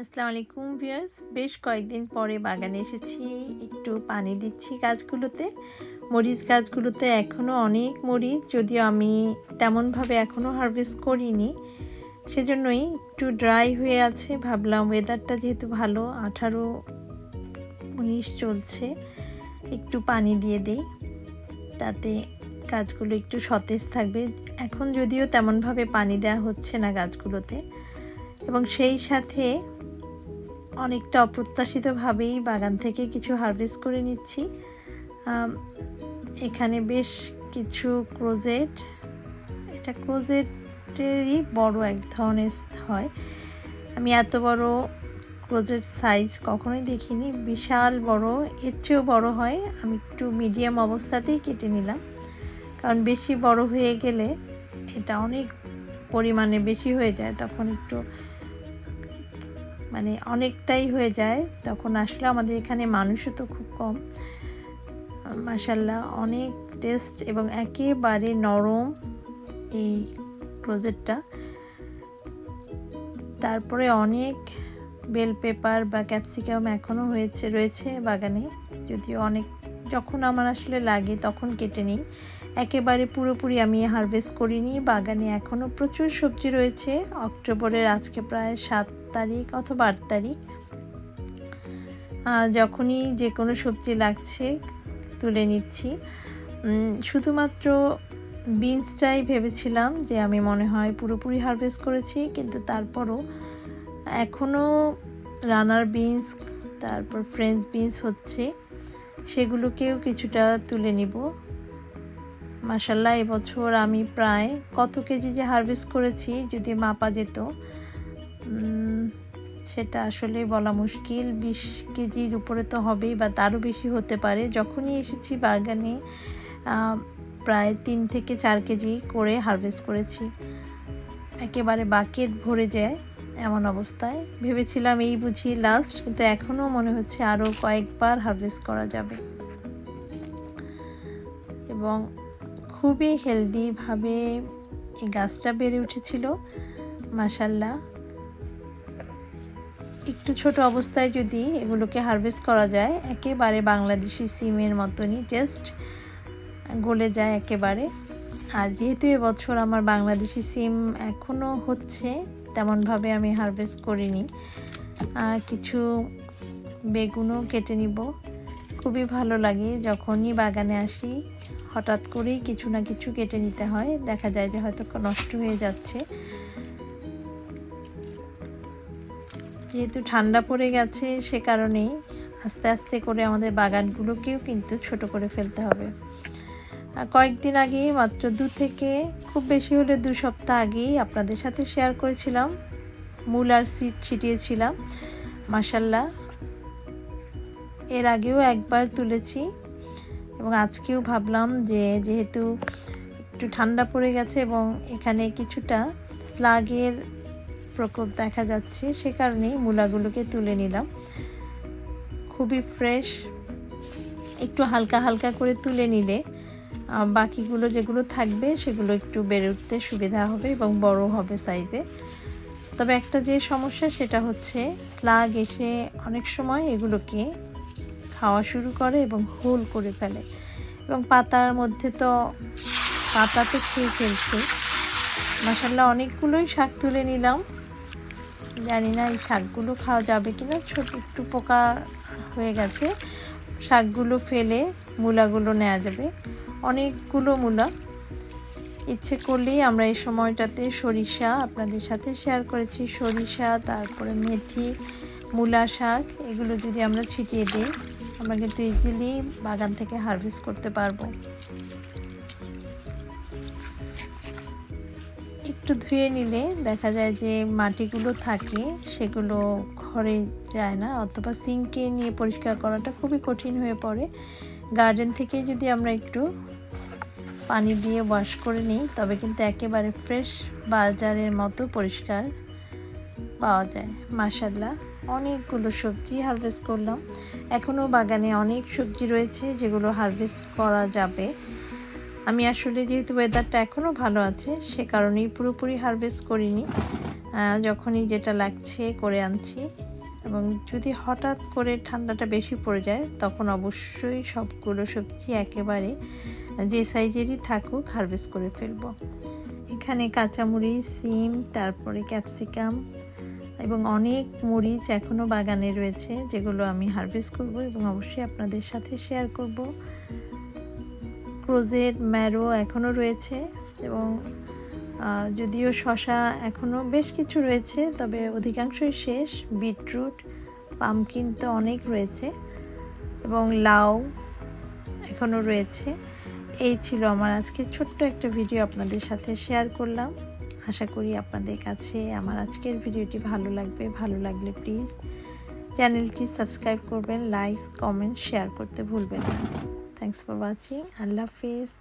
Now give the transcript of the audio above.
আসসালামু আলাইকুম ভিউয়ার্স। বেশ কয়েকদিন পরে বাগানে এসেছি। একটু পানি দিচ্ছি গাছগুলোতে। মরিচ গাছগুলোতে এখনও অনেক মরিচ, যদিও আমি তেমনভাবে এখনও হারভেস্ট করিনি। সেজন্যই একটু ড্রাই হয়ে আছে। ভাবলাম ওয়েদারটা যেহেতু ভালো, আঠারো উনিশ চলছে। একটু পানি দিয়ে দিই। তাতে গাছগুলো একটু সতেজ থাকবে। এখন যদিও তেমনভাবে পানি দেওয়া হচ্ছে না গাছগুলোতে। এবং সেই সাথে অনেকটা অপ্রত্যাশিতভাবেই বাগান থেকে কিছু হারভেস্ট করে নিচ্ছি। এখানে বেশ কিছু ক্রোজেট, এটা ক্রোজেটেরই বড় এক ধরনের হয়। আমি এত বড় ক্রোজেট সাইজ কখনোই দেখিনি, বিশাল বড়, এর চেয়েও বড় হয়। আমি একটু মিডিয়াম অবস্থাতেই কেটে নিলাম, কারণ বেশি বড় হয়ে গেলে এটা অনেক পরিমাণে বেশি হয়ে যায়, তখন একটু মানে অনেকটাই হয়ে যায়। তখন আসলে আমাদের এখানে মানুষও তো খুব কম। মাসাল্লাহ অনেক টেস্ট এবং একেবারে নরম এই প্রজেক্টটা তারপরে অনেক বেল পেপার বা ক্যাপসিকাম এখনও হয়েছে, রয়েছে বাগানে। যদিও অনেক, যখন আমার আসলে লাগে তখন কেটে নিই। একেবারে পুরোপুরি আমি হারভেস্ট করিনি, বাগানে এখনও প্রচুর সবজি রয়েছে, অক্টোবরের আজকে প্রায় সাত তারিখ অথবা আট তারিখ। যখনই যে কোনো সবজি লাগছে তুলে নিচ্ছি। শুধুমাত্র বিনসটাই ভেবেছিলাম যে আমি মনে হয় পুরোপুরি হারভেস্ট করেছি, কিন্তু তারপরও এখনও রানার বিনস, তারপর ফ্রেঞ্চ বিনস হচ্ছে, সেগুলোকেও কিছুটা তুলে নিব। মাসাল্লাহ এবছর আমি প্রায় কত কেজি যে হারভেস্ট করেছি যদি মাপা যেত সেটা আসলে বলা মুশকিল। বিশ কেজির উপরে তো হবেই বা তারও বেশি হতে পারে। যখনই এসেছি বাগানে প্রায় তিন থেকে চার কেজি করে হারভেস্ট করেছি। একেবারে বাকেট ভরে যায় এমন অবস্থায়। ভেবেছিলাম এই বুঝি লাস্ট কিন্তু এখনও মনে হচ্ছে আরও কয়েকবার হারভেস্ট করা যাবে। এবং খুবই হেলদিভাবে এই গাছটা বেড়ে উঠেছিল মাসাল্লাহ একটু ছোট অবস্থায় যদি এগুলোকে হারভেস্ট করা যায়, একেবারে বাংলাদেশি সিমের মতনই জাস্ট গলে যায় একেবারে। আর যেহেতু এবছর আমার বাংলাদেশি সিম এখনও হচ্ছে, তেমনভাবে আমি হারভেস্ট করিনি। কিছু বেগুনও কেটে নিব। খুবই ভালো লাগে, যখনই বাগানে আসি হঠাৎ করেই কিছু না কিছু কেটে নিতে হয়। দেখা যায় যে হয়তো নষ্ট হয়ে যাচ্ছে। যেহেতু ঠান্ডা পড়ে গেছে, সে কারণেই আস্তে আস্তে করে আমাদের বাগানগুলোকেও কিন্তু ছোট করে ফেলতে হবে। কয়েকদিন আগে মাত্র দু থেকে খুব বেশি হলে দু সপ্তাহ আগেই আপনাদের সাথে শেয়ার করেছিলাম। মূল আর সিট ছিটিয়েছিলাম। মাসাল্লাহ এর আগেও একবার তুলেছি। এবং আজকেও ভাবলাম যে যেহেতু একটু ঠান্ডা পড়ে গেছে এবং এখানে কিছুটা স্লাগের প্রকোপ দেখা যাচ্ছে, সে কারণেই মূলাগুলোকে তুলে নিলাম। খুবই ফ্রেশ, একটু হালকা হালকা করে তুলে নিলে বাকিগুলো যেগুলো থাকবে সেগুলো একটু বেড়ে উঠতে সুবিধা হবে এবং বড় হবে সাইজে তবে একটা যে সমস্যা সেটা হচ্ছে, স্লাগ এসে অনেক সময় এগুলোকে খাওয়া শুরু করে এবং হোল করে ফেলে। এবং পাতার মধ্যে তো পাতা তো খেয়ে ফেলছে। মাসাল্লাহ অনেকগুলোই শাক তুলে নিলাম। জানি না এই শাকগুলো খাওয়া যাবে কি না ছোট একটু পোকা হয়ে গেছে। শাকগুলো ফেলে মূলাগুলো নেওয়া যাবে। অনেকগুলো মূলা। ইচ্ছে করলেই আমরা এই সময়টাতে সরিষা আপনাদের সাথে শেয়ার করেছি। সরিষা, তারপরে মেথি, মূলা শাক, এগুলো যদি আমরা ছিটিয়ে দিই। আমরা কিন্তু ইজিলি বাগান থেকে হারভেস্ট করতে পারব। একটু ধুয়ে নিলে দেখা যায় যে মাটিগুলো থাকে, সেগুলো ঘরে যায় না অথবা সিঙ্কে নিয়ে পরিষ্কার করাটা খুবই কঠিন হয়ে পড়ে। গার্ডেন থেকে যদি আমরা একটু পানি দিয়ে ওয়াশ করে নিই, তবে কিন্তু একেবারে ফ্রেশ বাজারের মতো পরিষ্কার পাওয়া যায় মাসাল্লাহ অনেকগুলো সবজি হারভেস্ট করলাম। এখনও বাগানে অনেক সবজি রয়েছে যেগুলো হারভেস্ট করা যাবে। আমি আসলে যেহেতু ওয়েদারটা এখনও ভালো আছে, সে কারণেই পুরোপুরি হারভেস্ট করিনি। যখনই যেটা লাগছে করে আনছি। এবং যদি হঠাৎ করে ঠান্ডাটা বেশি পড়ে যায়, তখন অবশ্যই সবগুলো সবজি একেবারে যে সাইজেরই থাকুক হারভেস্ট করে ফেলব। এখানে কাঁচামরিচ, সিম, তারপরে ক্যাপসিকাম এবং অনেক মরিচ এখনও বাগানে রয়েছে, যেগুলো আমি হারভেস্ট করব এবং অবশ্যই আপনাদের সাথে শেয়ার করব। ক্রোজের ম্যারো এখনও রয়েছে এবং যদিও শশা এখনও বেশ কিছু রয়েছে, তবে অধিকাংশই শেষ। বিটরুট পামকিন তো অনেক রয়েছে এবং লাউ এখনও রয়েছে। এই ছিল আমার আজকে ছোট্ট একটা ভিডিও আপনাদের সাথে শেয়ার করলাম। আশা করি আপনাদের কাছে আমার আজকের ভিডিওটি ভালো লাগবে। ভালো লাগলে প্লিজ চ্যানেলটি সাবস্ক্রাইব করবেন লাইক কমেন্ট শেয়ার করতে ভুলবেন না। থ্যাংকস ফর ওয়াচিং আল্লাহ হাফিজ।